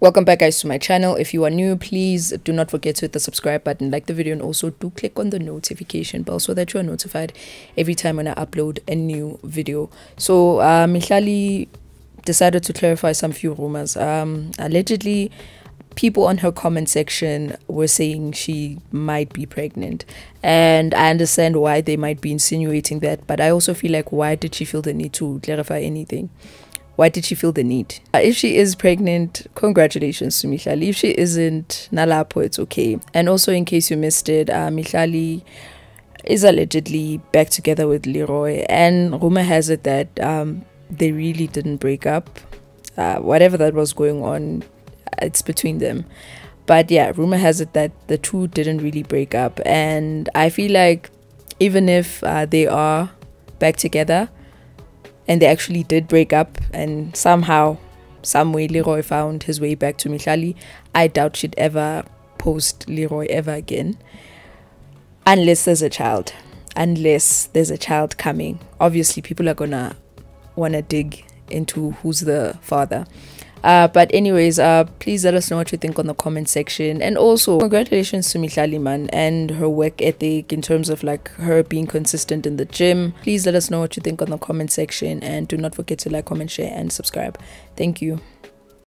Welcome back guys to my channel. If you are new, please do not forget to hit the subscribe button, like the video and also do click on the notification bell so that you are notified every time when I upload a new video. So uh, Mihlali decided to clarify some few rumors. Um, allegedly, people on her comment section were saying she might be pregnant and i understand why they might be insinuating that but i also feel like why did she feel the need to clarify anything why did she feel the need? Uh, if she is pregnant, congratulations to Mihlali. If she isn't, nalapo, it's okay. And also, in case you missed it, uh, Mihlali is allegedly back together with Leeroy, and rumor has it that um, they really didn't break up. Uh, whatever that was going on, it's between them. But yeah, rumor has it that the two didn't really break up, and I feel like even if uh, they are back together, and they actually did break up and somehow some way Leeroy found his way back to mihlali. I doubt she'd ever post Leeroy ever again. Unless there's a child. Unless there's a child coming. Obviously people are gonna wanna dig into who's the father uh, but anyways, uh, please let us know what you think on the comment section. And also, congratulations to Mihlali Man and her work ethic in terms of like her being consistent in the gym. Please let us know what you think on the comment section and do not forget to like, comment, share, and subscribe. Thank you.